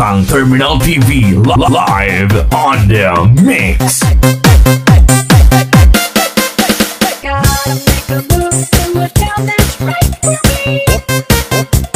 on Terminal TV live on the mix. Gotta make a move, right for me.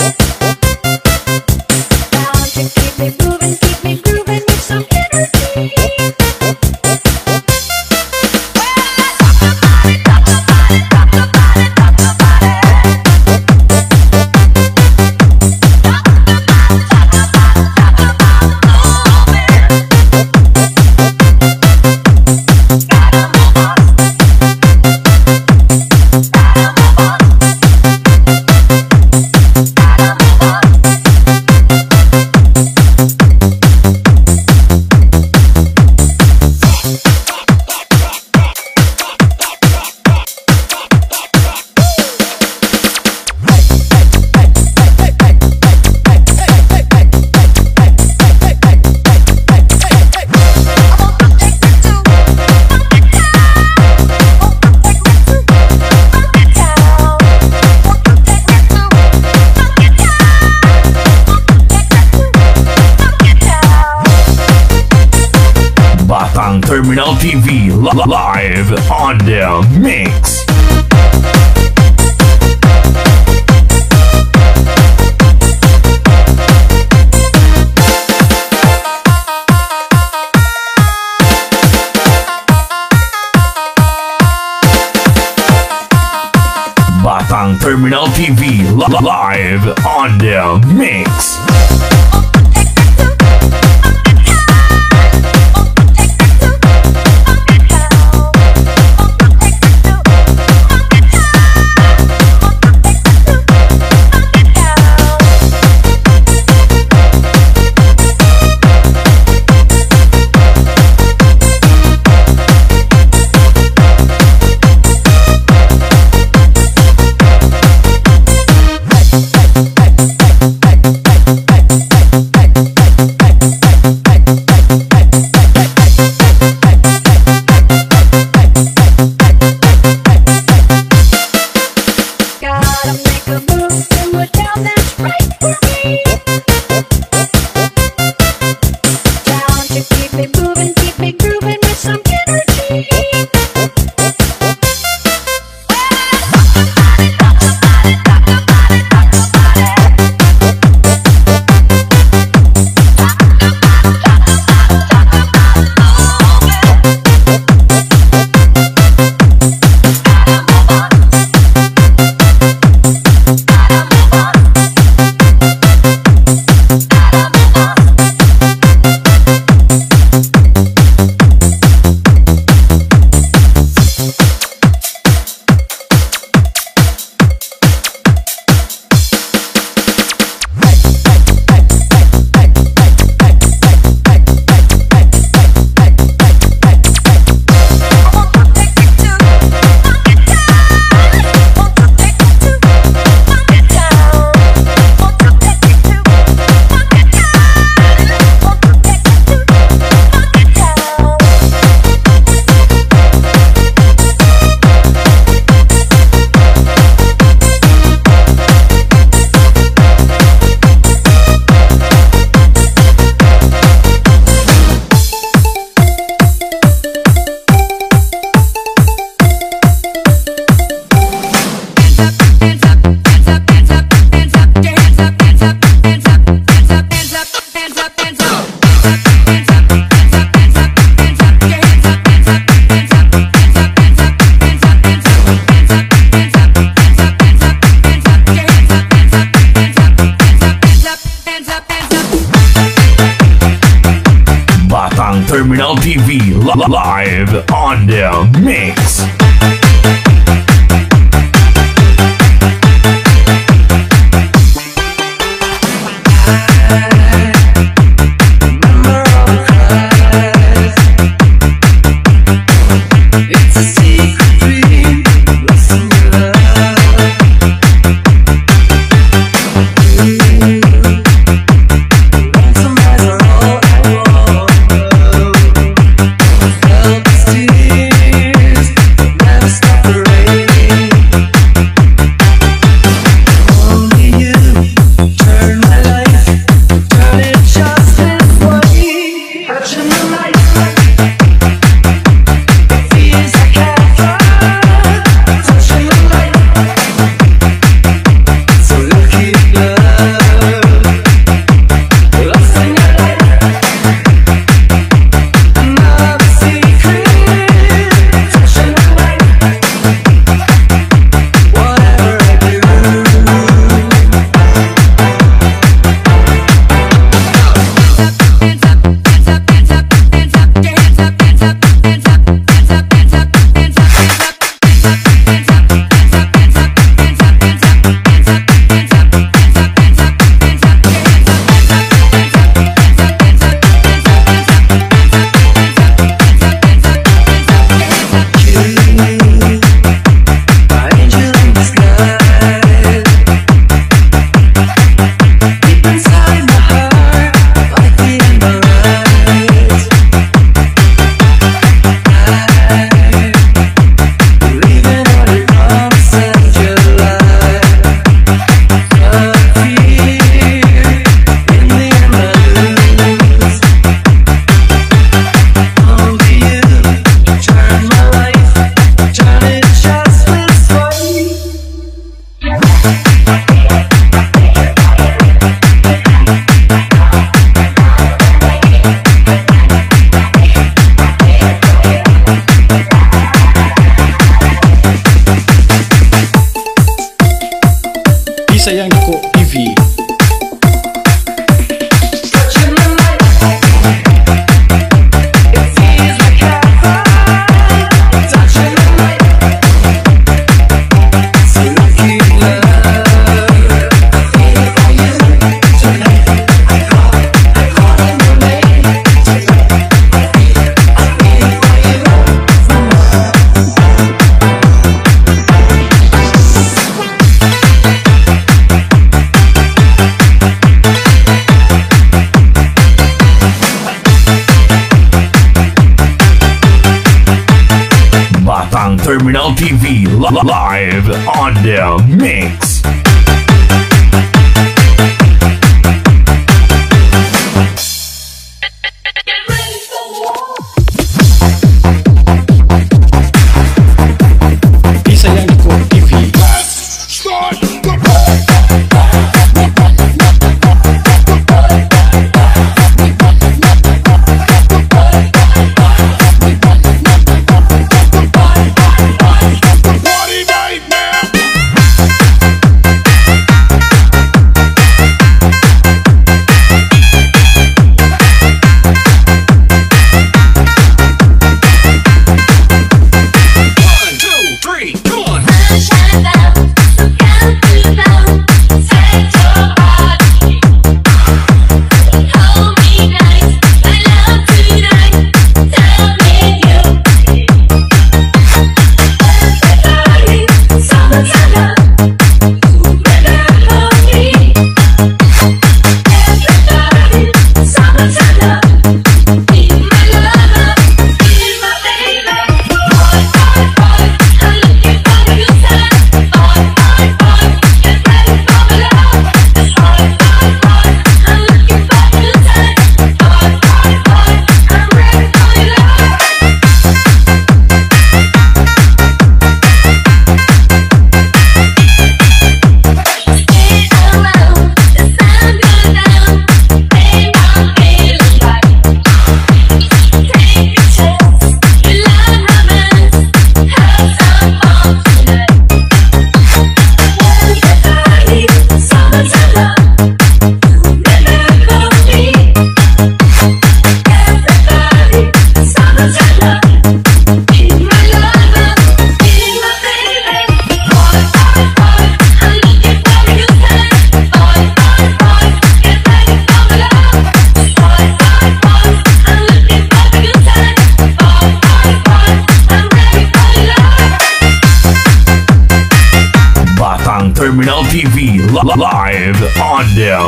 TV li- live on the mix.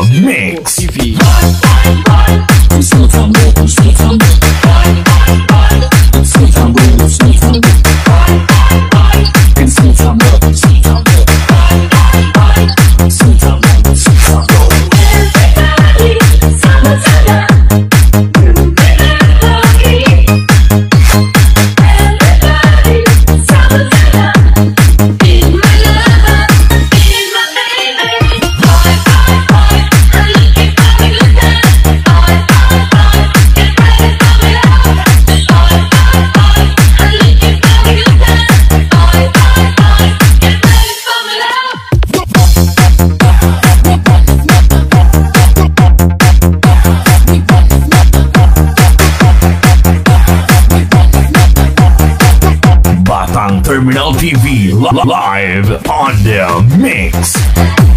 Mix. Mix.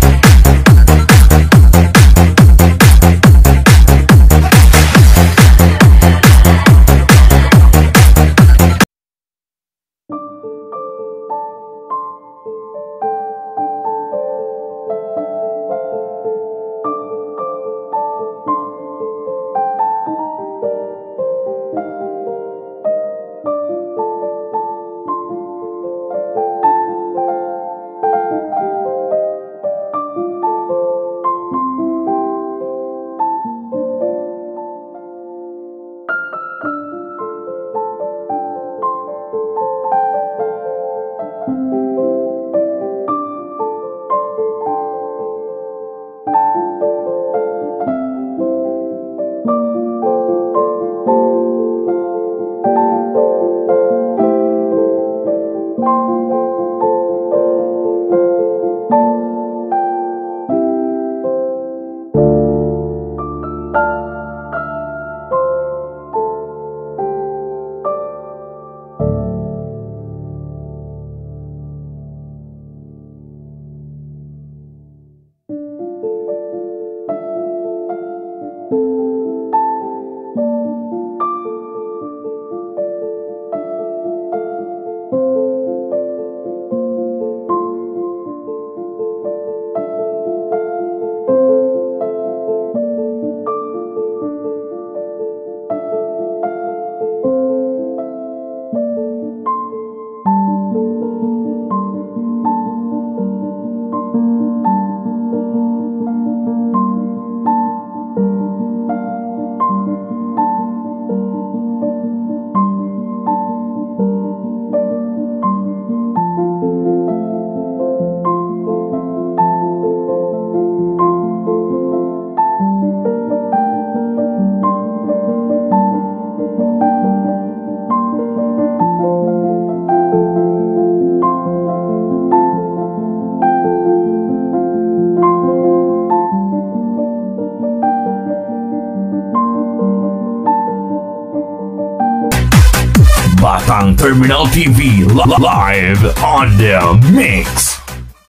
Batang Terminal TV li- live on the mix.